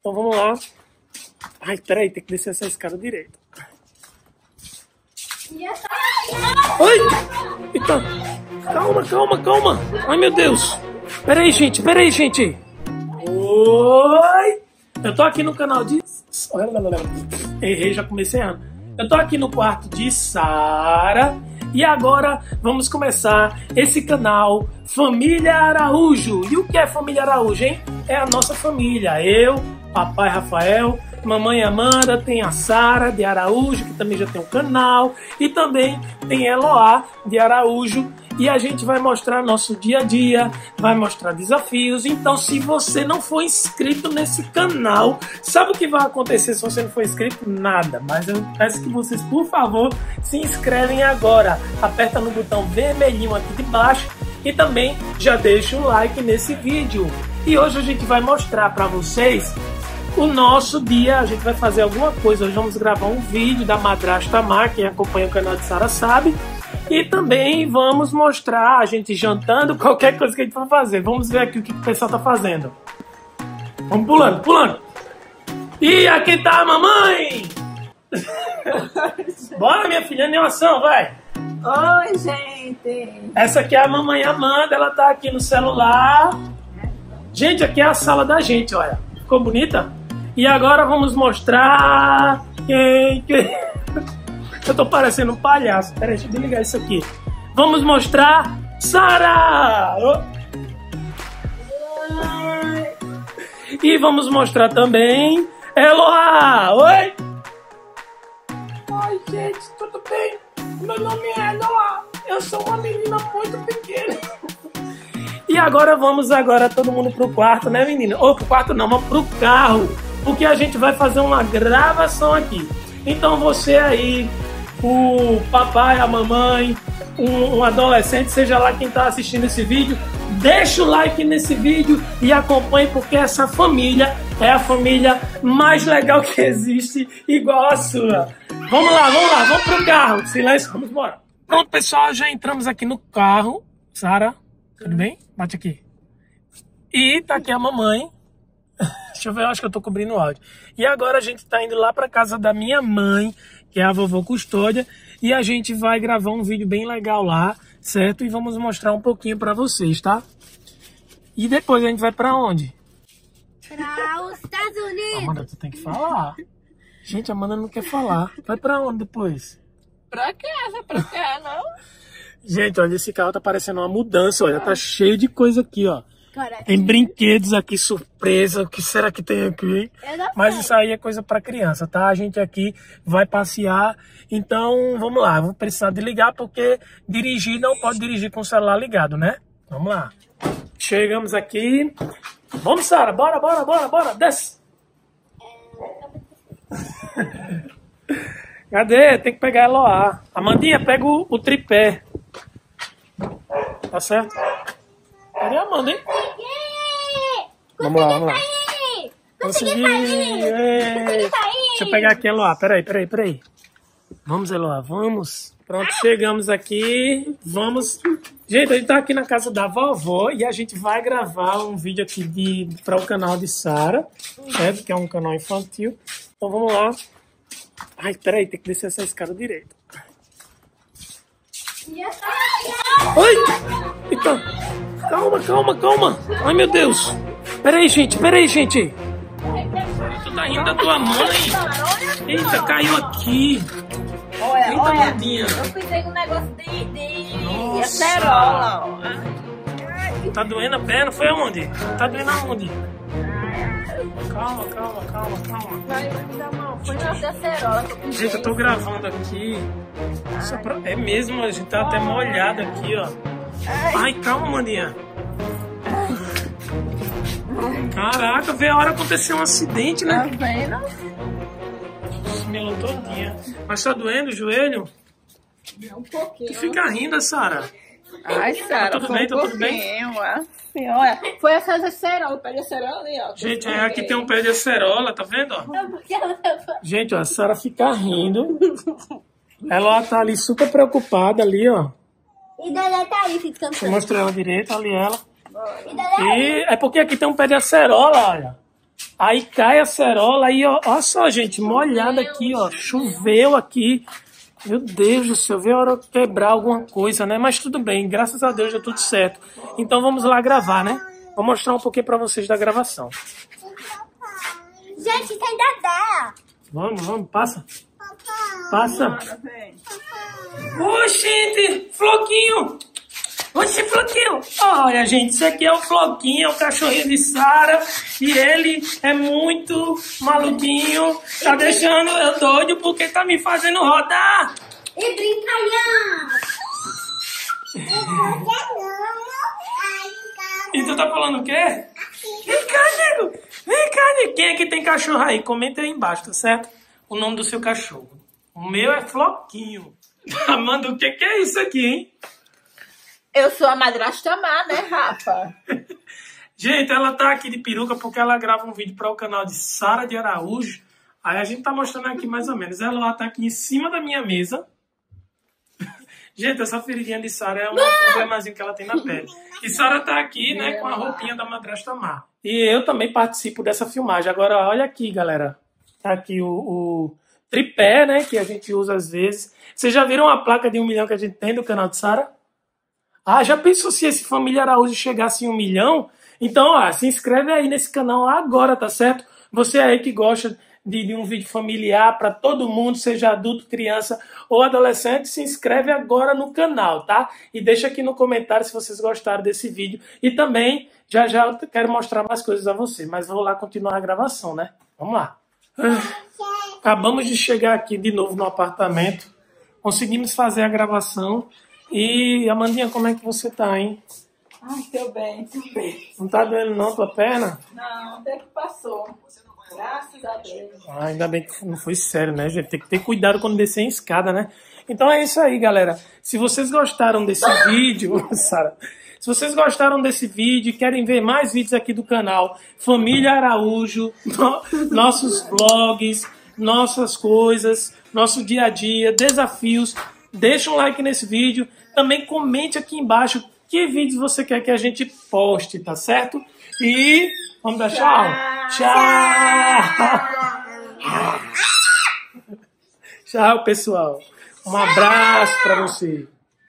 Então vamos lá. Ai, peraí, tem que descer essa escada direito. Oi! Eita! Calma, calma, calma! Ai, meu Deus! Peraí, gente, peraí, gente! Oi! Eu tô aqui no canal de... Errei, já comecei errando. Eu tô aqui no quarto de Sara e agora vamos começar esse canal Família Araújo. E o que é Família Araújo, hein? É a nossa família. Eu, papai Rafael, mamãe Amanda, tem a Sara de Araújo, que também já tem um canal, e também tem Eloá de Araújo. E a gente vai mostrar nosso dia a dia, vai mostrar desafios. Então, se você não for inscrito nesse canal, sabe o que vai acontecer se você não for inscrito? Nada. Mas eu peço que vocês, por favor, se inscrevem agora. Aperta no botão vermelhinho aqui de baixo e também já deixa um like nesse vídeo. E hoje a gente vai mostrar para vocês o nosso dia. A gente vai fazer alguma coisa. Hoje vamos gravar um vídeo da Madrasta Mar, quem acompanha o canal de Sara sabe. E também vamos mostrar a gente jantando, qualquer coisa que a gente for fazer. Vamos ver aqui o que o pessoal tá fazendo. Vamos pulando, pulando. E aqui tá a mamãe! Bora, minha filha, animação, vai! Oi, gente! Essa aqui é a mamãe Amanda, ela tá aqui no celular. Gente, aqui é a sala da gente, olha. Ficou bonita? E agora vamos mostrar quem. quem... Eu tô parecendo um palhaço. Peraí, deixa eu desligar isso aqui. Vamos mostrar Sara! E vamos mostrar também Eloá! Oi! Oi, gente, tudo bem? Meu nome é Eloá. Eu sou uma menina muito pequena. E agora vamos agora todo mundo pro quarto, né, menina? Ou pro quarto não, mas pro carro. Porque a gente vai fazer uma gravação aqui. Então você aí, o papai, a mamãe, um, um adolescente, seja lá quem está assistindo esse vídeo, deixa o like nesse vídeo e acompanhe porque essa família é a família mais legal que existe, igual a sua. Vamos lá, vamos lá, vamos pro carro. Silêncio, vamos embora. Pronto, pessoal, já entramos aqui no carro. Sara, tudo bem? Bate aqui. E tá aqui a mamãe. Deixa eu ver, eu acho que eu tô cobrindo o áudio. E agora a gente tá indo lá pra casa da minha mãe, que é a vovó Custódia, e a gente vai gravar um vídeo bem legal lá, certo? E vamos mostrar um pouquinho pra vocês, tá? E depois a gente vai pra onde? Para os Estados Unidos! Amanda, tu tem que falar. Gente, a Amanda não quer falar. Vai pra onde depois? Pra casa, pra cá, não? Gente, olha, esse carro tá parecendo uma mudança, olha, tá cheio de coisa aqui, ó. Cara, Tem brinquedos aqui, surpresa. O que será que tem aqui, não Mas isso aí é coisa para criança, tá? A gente aqui vai passear. Então, vamos lá. Vou precisar de ligar porque dirigir não pode dirigir com o celular ligado, né? Vamos lá. Chegamos aqui. Vamos, Sara. Bora, bora, bora, bora. Desce. Cadê? Tem que pegar a Eloá. Amandinha, pega o, o tripé. Tá certo? Cadê a Amanda, hein? Vamos lá, vamos lá. Consegui! Ei. Deixa eu pegar aqui, Eloá. Peraí, peraí, peraí. Vamos, Eloá, vamos. Pronto, chegamos aqui. Vamos. Gente, a gente tá aqui na casa da vovó e a gente vai gravar um vídeo aqui de, para o canal de Sara, certo? Que é um canal infantil. Então vamos lá. Ai, peraí, tem que descer essa escada direito. Oi! Eita! Calma, calma, calma! Ai, meu Deus! Peraí, gente, peraí, gente! Tu tá rindo da tua mãe? Eita, caiu aqui! Olha, Eita, olha. Mandinha! Eu pensei um negócio de, de acerola. Tá doendo a perna? Foi aonde? Tá doendo aonde? Calma, calma, calma, calma. Foi na acerola. Gente, eu tô gravando aqui. Pra... É mesmo, a gente tá até molhado aqui, ó. Ai, calma, maninha. Caraca, vê a hora que aconteceu um acidente, Tá né? vendo? Melou todinha. Mas tá doendo o joelho? Um pouquinho. Tu fica rindo, Sara. Ai, Sara, Tá tudo bem, um tá tudo bem? pouquinho, assim, olha. Foi essa acerola, o pé de acerola ali, ó. Gente, é, aqui tem um pé de acerola, tá vendo? ó? Gente, ó, a Sara fica rindo. Ela tá ali super preocupada ali, ó. E Dedé tá aí ficando Deixa eu mostrar ela direito, ali ela. E Dedé E é porque aqui tem um pé de acerola, olha. Aí cai a cerola, aí ó, ó só, gente, molhada aqui, ó. Choveu aqui. Meu Deus do céu, veio a hora de quebrar alguma coisa, né? Mas tudo bem, graças a Deus deu tudo certo. Então vamos lá gravar, né? Vou mostrar um pouquinho pra vocês da gravação. Gente, tem Dedé. Vamos, vamos, passa. Passa. Bora. Ô, gente, Floquinho. Oxe, Floquinho. Olha, gente, isso aqui é o Floquinho, é o cachorrinho de Sara. E ele é muito maluquinho. Tá deixando eu doido porque tá me fazendo rodar. E brincalhão. E tu tá falando o quê? Vem cá, nego. Vem cá, nego. Quem é que tem cachorro aí? Comenta aí embaixo, tá certo? O nome do seu cachorro. O meu é Floquinho. Amanda, o que, que é isso aqui, hein? Eu sou a madrasta má, né, Rafa? Gente, ela tá aqui de peruca porque ela grava um vídeo para o canal de Sara de Araújo. Aí a gente tá mostrando aqui mais ou menos. Ela lá tá aqui em cima da minha mesa. Gente, essa feridinha de Sara é um problemazinho que ela tem na pele. E Sara tá aqui, né, com a roupinha da madrasta má. E eu também participo dessa filmagem. Agora, olha aqui, galera. Tá aqui o, o tripé, né, que a gente usa às vezes. Vocês já viram a placa de um milhão que a gente tem do canal de Sara? Ah, já pensou se esse Família Araújo chegasse em um milhão? Então, ó, se inscreve aí nesse canal agora, tá certo? Você aí que gosta de, de um vídeo familiar para todo mundo, seja adulto, criança ou adolescente, se inscreve agora no canal, tá? E deixa aqui no comentário se vocês gostaram desse vídeo. E também, já já eu quero mostrar mais coisas a você, mas vou lá continuar a gravação, né? Vamos lá. Ah, Acabamos de chegar aqui de novo no apartamento. Conseguimos fazer a gravação. E, Amandinha, como é que você tá, hein? Ai, tô bem, tô bem. Não tá doendo não tua perna? Não, até que passou. Graças a Deus. Ah, ainda bem que não foi sério, né, gente? Tem que ter cuidado quando descer em escada, né? Então é isso aí, galera. Se vocês gostaram desse vídeo, Sara, se vocês gostaram desse vídeo e querem ver mais vídeos aqui do canal, Família Araújo, no- nossos vlogs, nossas coisas, nosso dia a dia, desafios, deixa um like nesse vídeo. Também comente aqui embaixo que vídeos você quer que a gente poste, tá certo? E vamos dar tchau. Tchau. Tchau, pessoal. Um abraço para você.